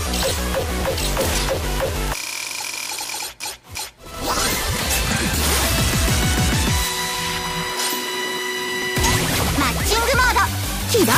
マッチングモード起動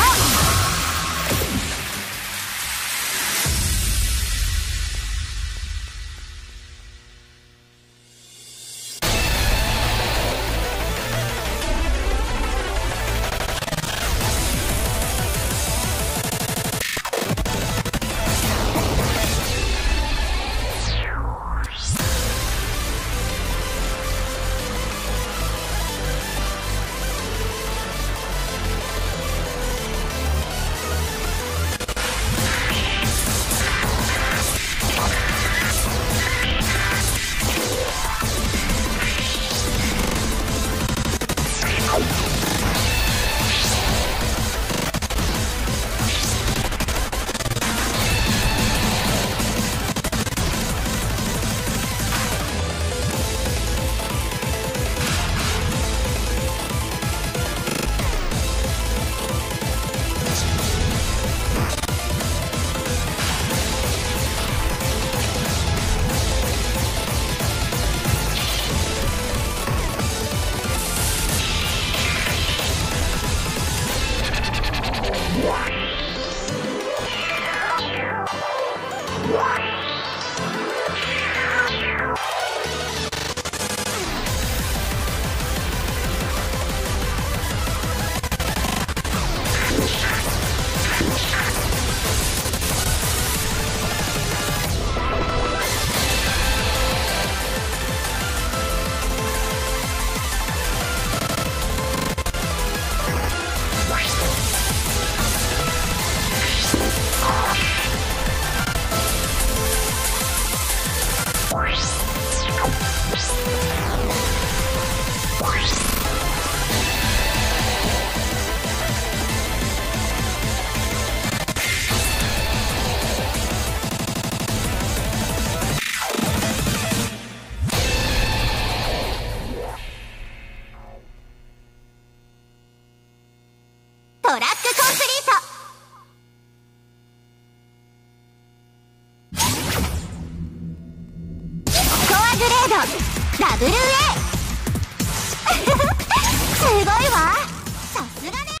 Wow. トラックコンプリート。スコアグレード。ダブル A